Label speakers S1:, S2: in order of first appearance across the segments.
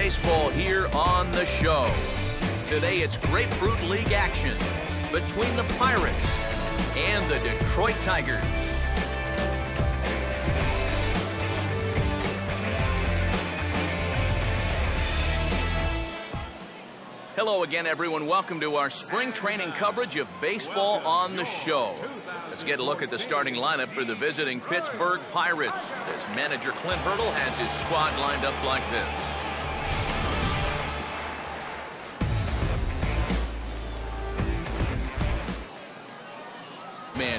S1: baseball here on the show. Today it's Grapefruit League action between the Pirates and the Detroit Tigers. Hello again, everyone. Welcome to our spring training coverage of baseball on the show. Let's get a look at the starting lineup for the visiting Pittsburgh Pirates as manager Clint Hurdle has his squad lined up like this.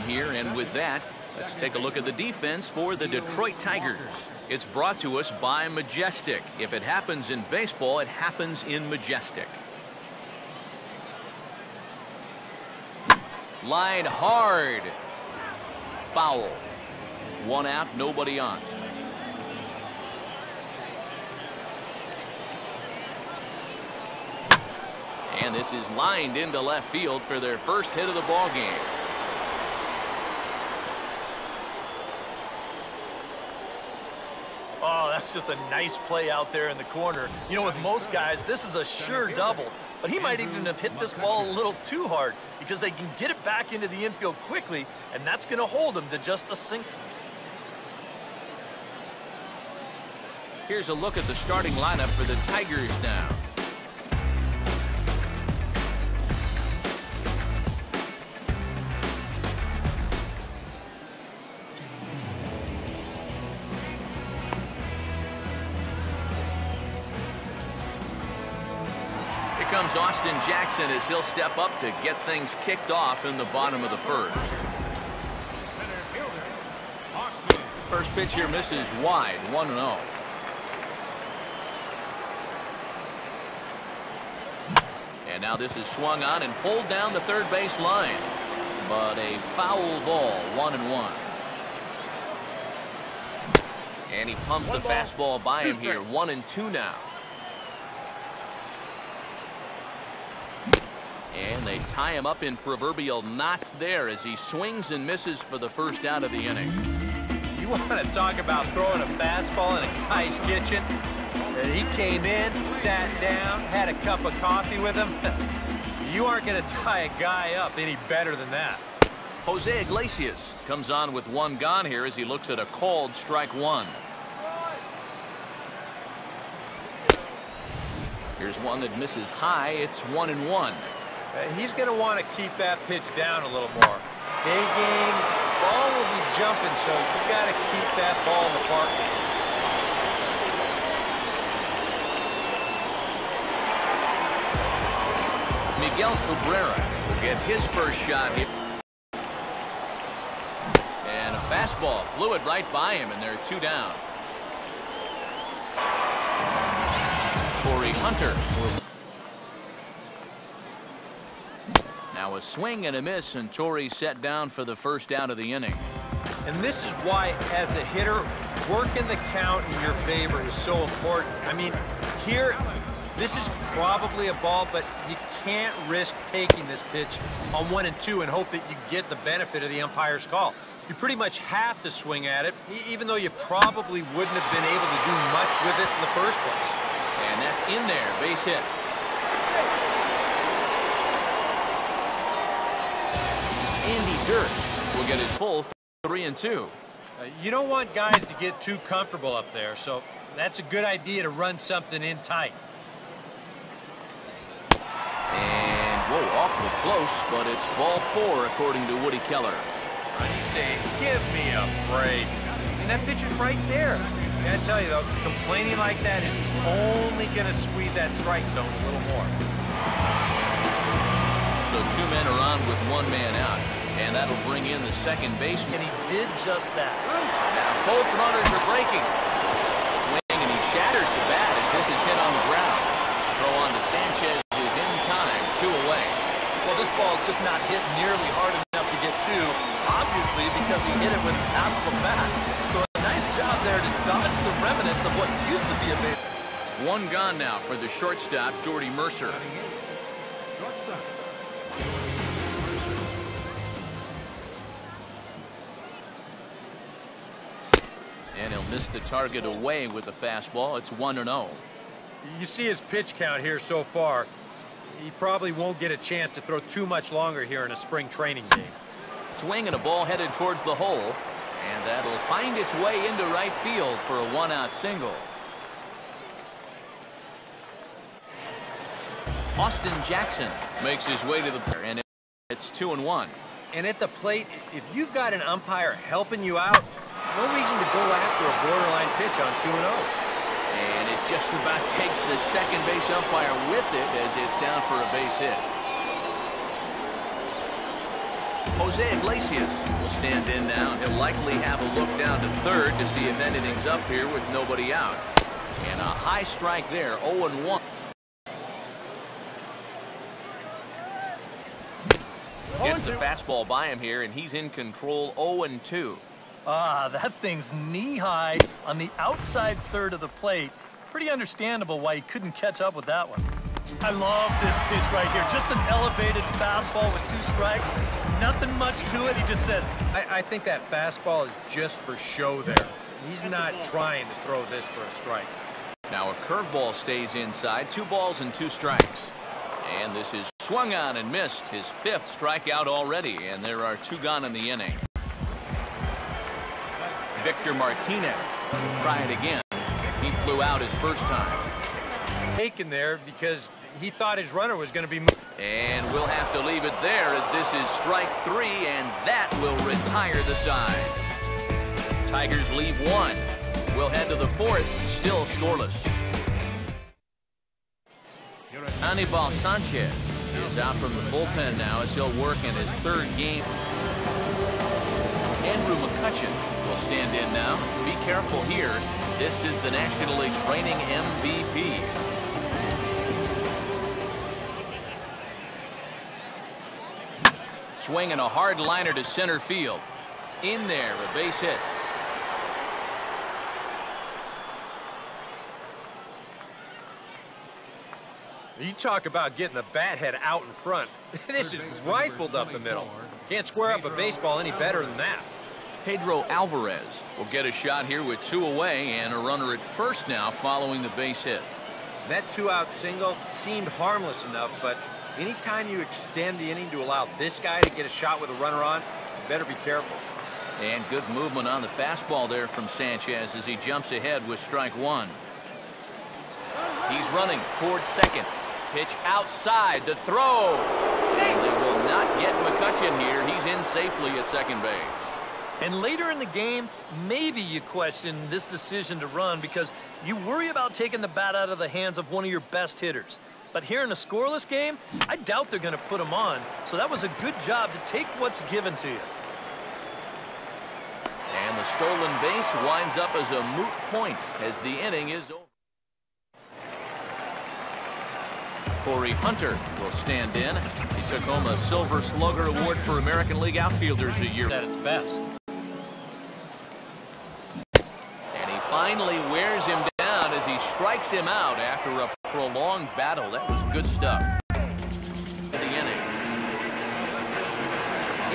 S1: Man here, and with that, let's take a look at the defense for the Detroit Tigers. It's brought to us by Majestic. If it happens in baseball, it happens in Majestic. Line hard. Foul. One out, nobody on. And this is lined into left field for their first hit of the ball game.
S2: Oh, that's just a nice play out there in the corner. You know, with most guys, this is a sure double. But he might even have hit this ball a little too hard because they can get it back into the infield quickly, and that's going to hold him to just a single.
S1: Here's a look at the starting lineup for the Tigers now. Jackson as he'll step up to get things kicked off in the bottom of the first. First pitch here misses wide, 1-0. And now this is swung on and pulled down the third base line. But a foul ball, one and one. And he pumps the fastball by him here, one and two now. And they tie him up in proverbial knots there as he swings and misses for the first out of the inning.
S3: You want to talk about throwing a fastball in a guy's kitchen? He came in, sat down, had a cup of coffee with him. You aren't going to tie a guy up any better than that.
S1: Jose Iglesias comes on with one gone here as he looks at a called strike one. Here's one that misses high. It's one and one.
S3: He's going to want to keep that pitch down a little more. Day game, ball will be jumping, so you got to keep that ball in the park.
S1: Miguel Cabrera will get his first shot here. And a fastball blew it right by him, and they're two down. Torii Hunter will Now a swing and a miss, and Torii set down for the first out of the inning.
S3: And this is why, as a hitter, working the count in your favor is so important. I mean, here, this is probably a ball, but you can't risk taking this pitch on one and two and hope that you get the benefit of the umpire's call. You pretty much have to swing at it, even though you probably wouldn't have been able to do much with it in the first place.
S1: And that's in there, base hit. Andy Dirks will get his full three and two.
S3: Uh, you don't want guys to get too comfortable up there, so that's a good idea to run something in tight.
S1: And whoa, awfully close, but it's ball four according to Woody Keller.
S3: He's saying, give me a break. I mean, that pitch is right there. I gotta tell you, though, complaining like that is only gonna squeeze that strike zone a little more.
S1: Two men are on with one man out, and that'll bring in the second baseman.
S2: And he did just that.
S1: Now both runners are breaking. Swing and he shatters the bat as this is hit on the ground. Throw on to Sanchez is in time, two away.
S2: Well, this ball is just not hit nearly hard enough to get two, obviously because he hit it with half of a bat. So a nice job there to dodge the remnants of what used to be a base.
S1: One gone now for the shortstop, Jordy Mercer. And he'll miss the target away with the fastball. It's 1 0.
S3: You see his pitch count here so far. He probably won't get a chance to throw too much longer here in a spring training game.
S1: Swing and a ball headed towards the hole. And that'll find its way into right field for a one-out single. Austin Jackson makes his way to the and it's two and one.
S3: And at the plate, if you've got an umpire helping you out, no reason to go after a borderline pitch on 2 0.
S1: And it just about takes the second base umpire with it as it's down for a base hit. Jose Iglesias will stand in now. He'll likely have a look down to third to see if anything's up here with nobody out. And a high strike there, 0-1. Gets the fastball by him here, and he's in control 0-2.
S2: Ah, that thing's knee-high on the outside third of the plate. Pretty understandable why he couldn't catch up with that one. I love this pitch right here. Just an elevated fastball with two strikes. Nothing much to it. He just says,
S3: I, I think that fastball is just for show there. He's not trying to throw this for a strike.
S1: Now a curveball stays inside. Two balls and two strikes. And this is swung on and missed. His fifth strikeout already. And there are two gone in the inning. Victor Martinez try it again. He flew out his first time.
S3: Taken there because he thought his runner was going to be
S1: And we'll have to leave it there as this is strike three, and that will retire the side. Tigers leave one. We'll head to the fourth, still scoreless. Anibal Sanchez is out from the bullpen now as he'll work in his third game. Andrew McCutchen will stand in now. Be careful here. This is the National League's reigning MVP. Swinging a hard liner to center field. In there, a base hit.
S3: You talk about getting the bat head out in front. this is rifled up the middle. Can't square up a baseball any better than that.
S1: Pedro Alvarez will get a shot here with two away and a runner at first now following the base hit.
S3: That two-out single seemed harmless enough, but anytime you extend the inning to allow this guy to get a shot with a runner on, you better be careful.
S1: And good movement on the fastball there from Sanchez as he jumps ahead with strike one. He's running towards second. Pitch outside the throw. And they will not get McCutchen here. He's in safely at second base.
S2: And later in the game, maybe you question this decision to run because you worry about taking the bat out of the hands of one of your best hitters. But here in a scoreless game, I doubt they're going to put him on. So that was a good job to take what's given to you.
S1: And the stolen base winds up as a moot point as the inning is over. Torii Hunter will stand in. He took home a Silver Slugger Award for American League outfielders a year
S2: at its best.
S1: Finally wears him down as he strikes him out after a prolonged battle. That was good stuff. The inning.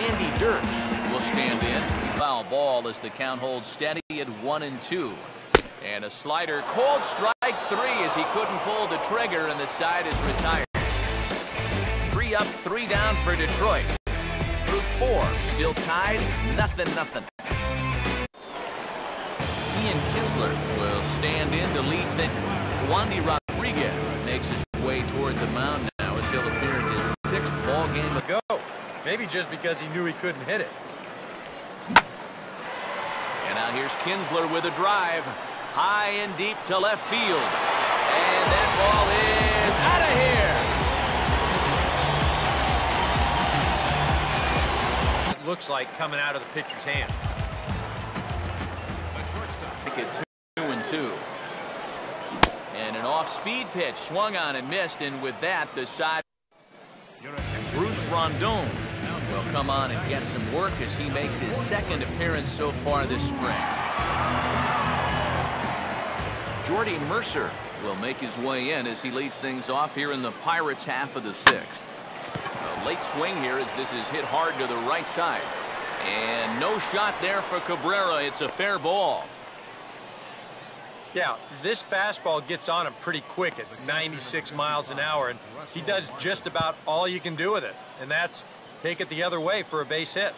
S1: Andy Dirks will stand in. Foul ball as the count holds steady at one and two. And a slider, cold strike three as he couldn't pull the trigger and the side is retired. Three up, three down for Detroit. Through four, still tied, nothing, nothing. Ian Kinsler will stand in to lead the Wandy Rodriguez makes his way toward the mound now as he'll appear in his sixth ball game.
S3: Go. Maybe just because he knew he couldn't hit it.
S1: And now here's Kinsler with a drive. High and deep to left field. And that ball is out
S3: of here. It looks like coming out of the pitcher's hand.
S1: Make it two and two. And an off-speed pitch swung on and missed. And with that, the side. Bruce Rondon will come on and get some work as he makes his second appearance so far this spring. Jordy Mercer will make his way in as he leads things off here in the Pirates half of the sixth. A late swing here as this is hit hard to the right side. And no shot there for Cabrera. It's a fair ball.
S3: Yeah, this fastball gets on him pretty quick at 96 miles an hour, and he does just about all you can do with it, and that's take it the other way for a base hit.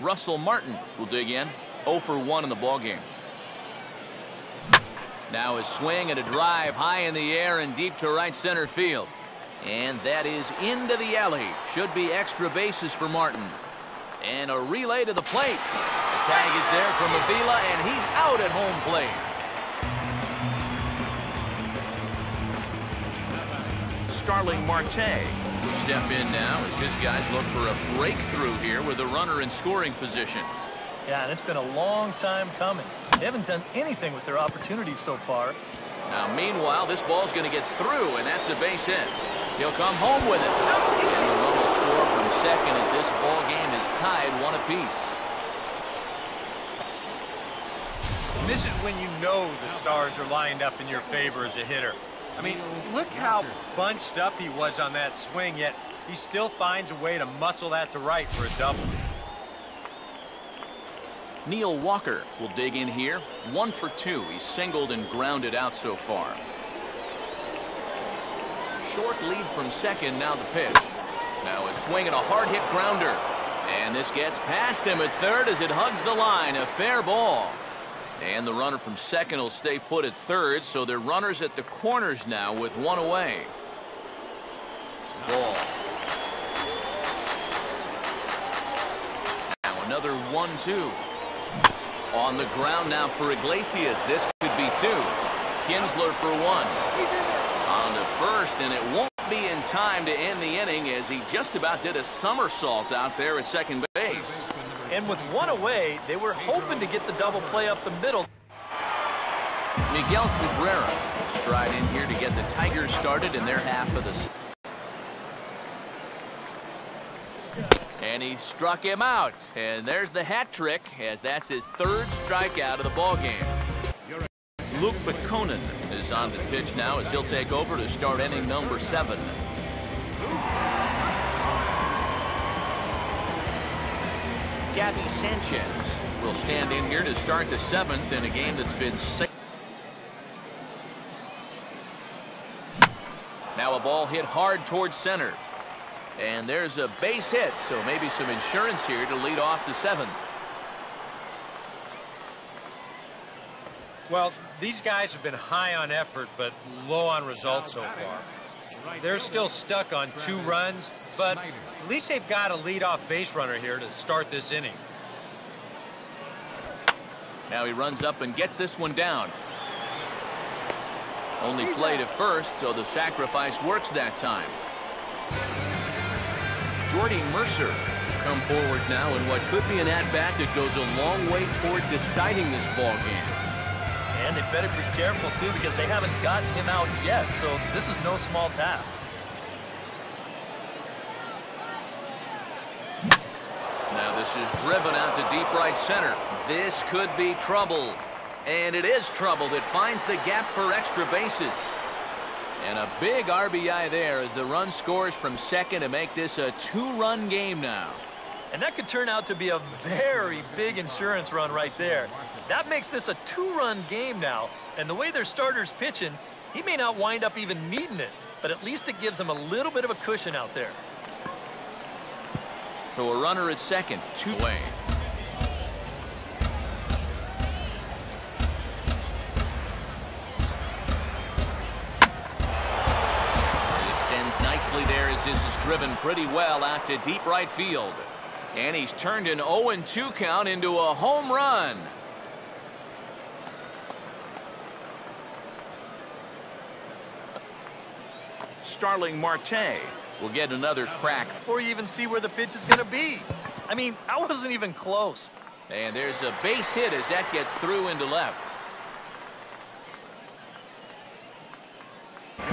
S1: Russell Martin will dig in. 0 for 1 in the ballgame. Now a swing and a drive high in the air and deep to right center field. And that is into the alley. Should be extra bases for Martin. And a relay to the plate. The tag is there from Avila, and he's out at home plate. Starling Marte will step in now as his guys look for a breakthrough here with a runner in scoring position.
S2: Yeah, and it's been a long time coming. They haven't done anything with their opportunities so far.
S1: Now, meanwhile, this ball's going to get through, and that's a base hit. He'll come home with it. And the run will score from second as this ball game is tied one apiece.
S3: And this is when you know the stars are lined up in your favor as a hitter. I mean, look how bunched up he was on that swing, yet he still finds a way to muscle that to right for a double.
S1: Neil Walker will dig in here. One for two. He's singled and grounded out so far. Short lead from second, now the pitch. Now a swing and a hard hit grounder. And this gets past him at third as it hugs the line. A fair ball. And the runner from second will stay put at third, so they're runners at the corners now with one away. Ball. Now another 1-2. On the ground now for Iglesias. This could be two. Kinsler for one. On to first, and it won't be in time to end the inning as he just about did a somersault out there at second base.
S2: And with one away, they were hoping to get the double play up the middle.
S1: Miguel Cabrera stride in here to get the Tigers started in their half of the... And he struck him out. And there's the hat trick as that's his third strikeout of the ballgame. Luke Putkonen is on the pitch now as he'll take over to start inning number seven. Gaby Sanchez will stand in here to start the seventh in a game that's been six. Now a ball hit hard towards center. And there's a base hit, so maybe some insurance here to lead off the seventh.
S3: Well, these guys have been high on effort, but low on results so far. They're still stuck on two runs, but at least they've got a leadoff base runner here to start this inning.
S1: Now he runs up and gets this one down. Only play to first, so the sacrifice works that time. Jordy Mercer will come forward now in what could be an at-bat that goes a long way toward deciding this ball game.
S2: And they better be careful, too, because they haven't gotten him out yet, so this is no small task.
S1: Now this is driven out to deep right center. This could be trouble. And it is trouble that finds the gap for extra bases. And a big RBI there as the run scores from second to make this a two-run game now.
S2: And that could turn out to be a very big insurance run right there. That makes this a two-run game now. And the way their starter's pitching, he may not wind up even needing it. But at least it gives him a little bit of a cushion out there.
S1: So a runner at second, two away. He extends nicely there as this is driven pretty well out to deep right field. And he's turned an 0-2 count into a home run. Starling Marte will get another crack.
S2: Before you even see where the pitch is going to be. I mean, I wasn't even close.
S1: And there's a base hit as that gets through into left.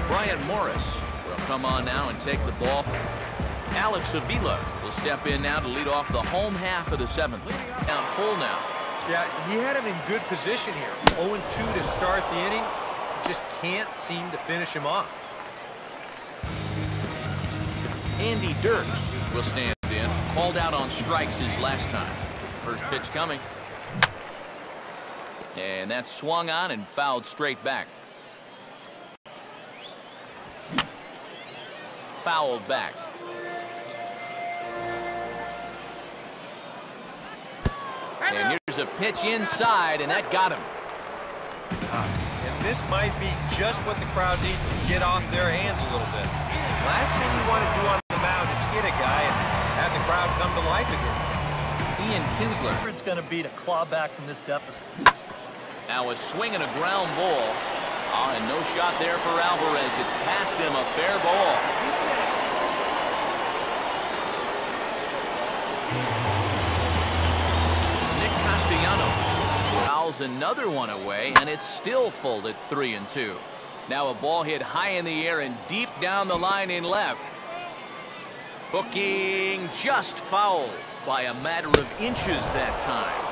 S1: Bryan Morris will come on now and take the ball. Alex Avila will step in now to lead off the home half of the seventh. Count full now.
S3: Yeah, he had him in good position here. 0-2 to start the inning. Just can't seem to finish him off.
S1: Andy Dirks will stand in. Called out on strikes his last time. First pitch coming. And that's swung on and fouled straight back. Fouled back. And here's a pitch inside, and that got him.
S3: And this might be just what the crowd needs to get off their hands a little bit. Last thing you want to do on
S1: Ian Kinsler.
S2: It's going to be to claw back from this deficit.
S1: Now a swing and a ground ball. Oh, and no shot there for Alvarez. It's past him, a fair ball. Nick Castellanos fouls another one away, and it's still folded three and two. Now a ball hit high in the air and deep down the line in left. Hooking just fouled by a matter of inches that time.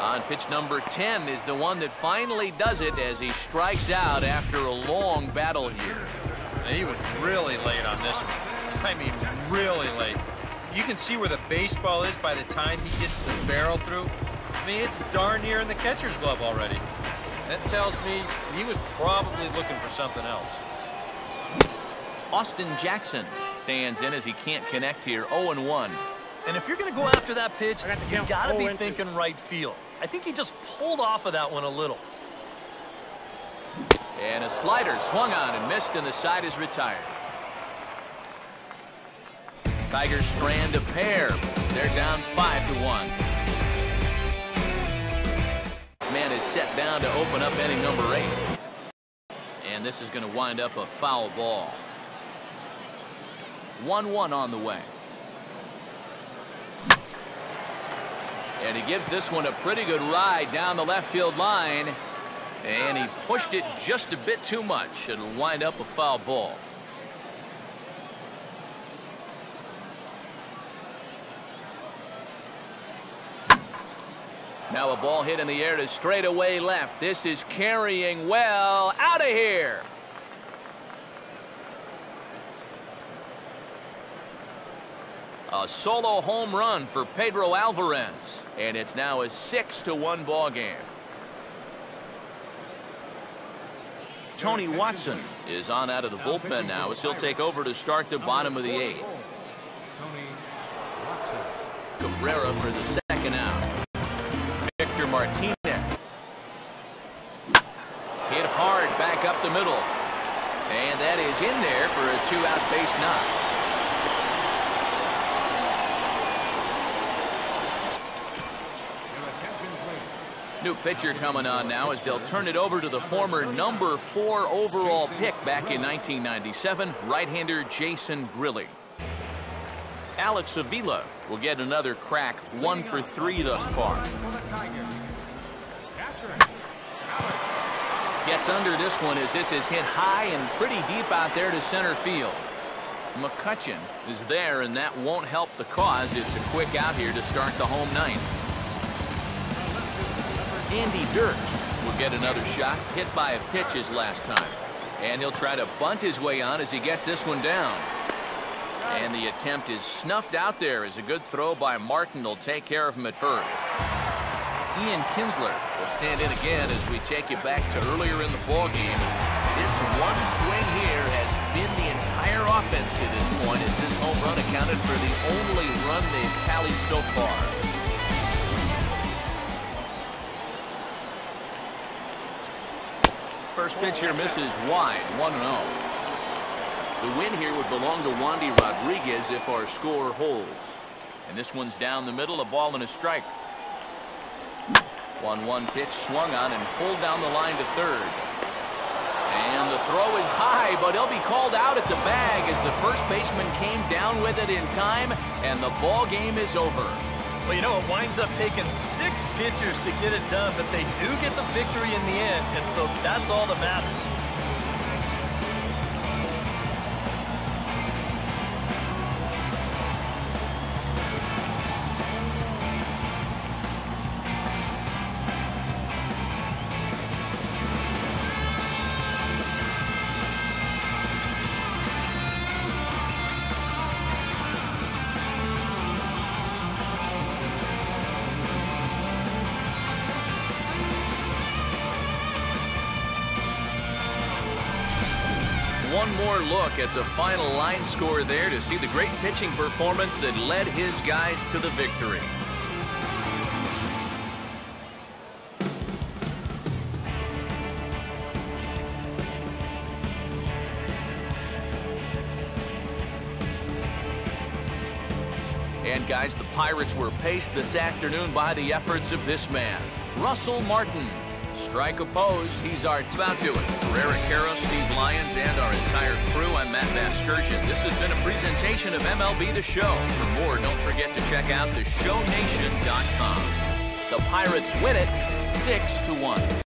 S1: On pitch number 10 is the one that finally does it as he strikes out after a long battle here.
S3: He was really late on this one. I mean, really late. You can see where the baseball is by the time he gets the barrel through. I mean, it's darn near in the catcher's glove already. That tells me he was probably looking for something else.
S1: Austin Jackson stands in as he can't connect here 0-1.
S2: And if you're going to go after that pitch, you've got to be thinking right field. I think he just pulled off of that one a little.
S1: And a slider swung on and missed, and the side is retired. Tigers strand a pair. They're down 5 to one. Man is set down to open up inning number eight. And this is going to wind up a foul ball. 1-1 on the way. And he gives this one a pretty good ride down the left field line. And he pushed it just a bit too much. It'll wind up a foul ball. Now a ball hit in the air to straightaway left. This is carrying well out of here. A solo home run for Pedro Alvarez. And it's now a 6 to 1 ball game. Tony Watson is on out of the bullpen now as he'll take over to start the bottom of the eighth. Cabrera for the second out. Victor Martinez. Hit hard back up the middle. And that is in there for a two-out base knock. New pitcher coming on now as they'll turn it over to the former number four overall pick back in 1997, right-hander Jason Grilli. Alex Avila will get another crack, one for three thus far. Gets under this one as this is hit high and pretty deep out there to center field. McCutchen is there, and that won't help the cause. It's a quick out here to start the home ninth. Andy Dirks will get another shot, hit by a pitch his last time. And he'll try to bunt his way on as he gets this one down. And the attempt is snuffed out there as a good throw by Martin will take care of him at first. Ian Kinsler will stand in again as we take you back to earlier in the ball game. This one swing here has been the entire offense to this point as this home run accounted for the only run they've tallied so far. First pitch here misses wide, 1-0. The win here would belong to Wandy Rodriguez if our score holds. And this one's down the middle, a ball and a strike. 1-1 pitch swung on and pulled down the line to third. And the throw is high, but he'll be called out at the bag as the first baseman came down with it in time, and the ball game is over.
S2: Well, you know, it winds up taking six pitchers to get it done, but they do get the victory in the end, and so that's all that matters.
S1: Score there to see the great pitching performance that led his guys to the victory. And guys, the Pirates were paced this afternoon by the efforts of this man, Russell Martin. Strike oppose, he's our about do it. For Eric Karros, Steve Lyons, and our entire crew, I'm Matt Vasgersian. This has been a presentation of MLB The Show. For more, don't forget to check out theshownation.com. The Pirates win it 6 to 1.